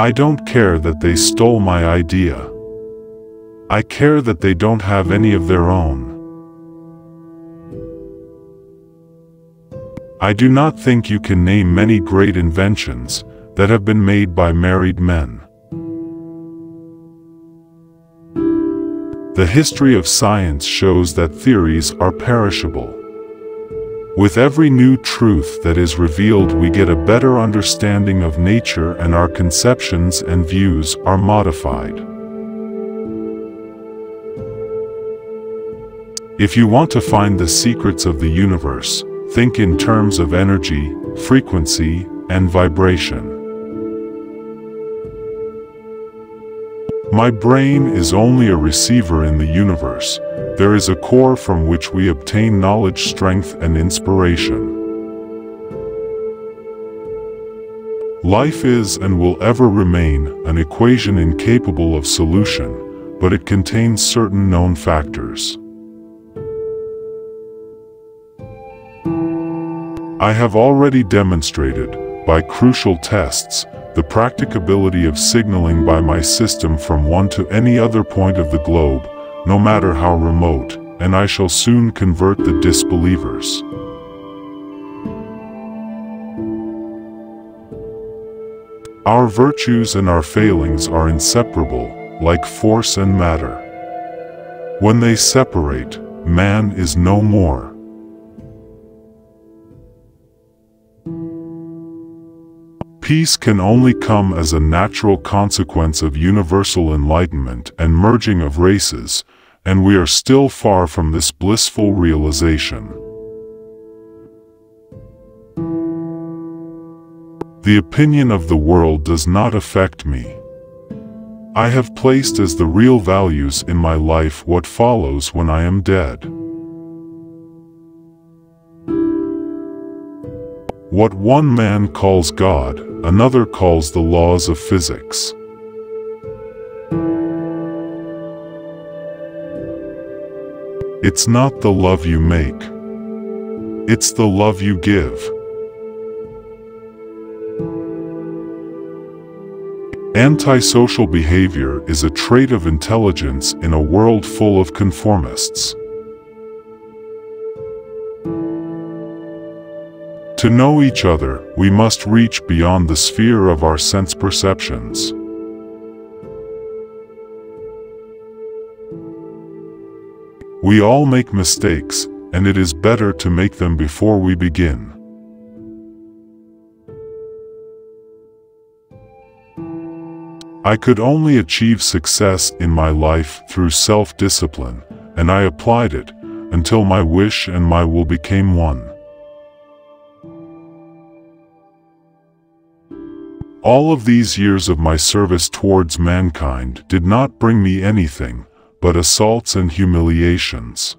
I don't care that they stole my idea. I care that they don't have any of their own. I do not think you can name many great inventions that have been made by married men. The history of science shows that theories are perishable. With every new truth that is revealed we get a better understanding of nature and our conceptions and views are modified. If you want to find the secrets of the universe, think in terms of energy, frequency, and vibration. My brain is only a receiver in the universe. There is a core from which we obtain knowledge, strength, and inspiration. Life is and will ever remain an equation incapable of solution, but it contains certain known factors. I have already demonstrated, by crucial tests, the practicability of signaling by my system from one to any other point of the globe, no matter how remote, and I shall soon convert the disbelievers. Our virtues and our failings are inseparable, like force and matter. When they separate, man is no more. Peace can only come as a natural consequence of universal enlightenment and merging of races, and we are still far from this blissful realization. The opinion of the world does not affect me. I have placed as the real values in my life what follows when I am dead. What one man calls God, another calls the laws of physics. It's not the love you make. It's the love you give. Antisocial behavior is a trait of intelligence in a world full of conformists. To know each other, we must reach beyond the sphere of our sense perceptions. We all make mistakes, and it is better to make them before we begin. I could only achieve success in my life through self-discipline, and I applied it, until my wish and my will became one. All of these years of my service towards mankind did not bring me anything, but assaults and humiliations.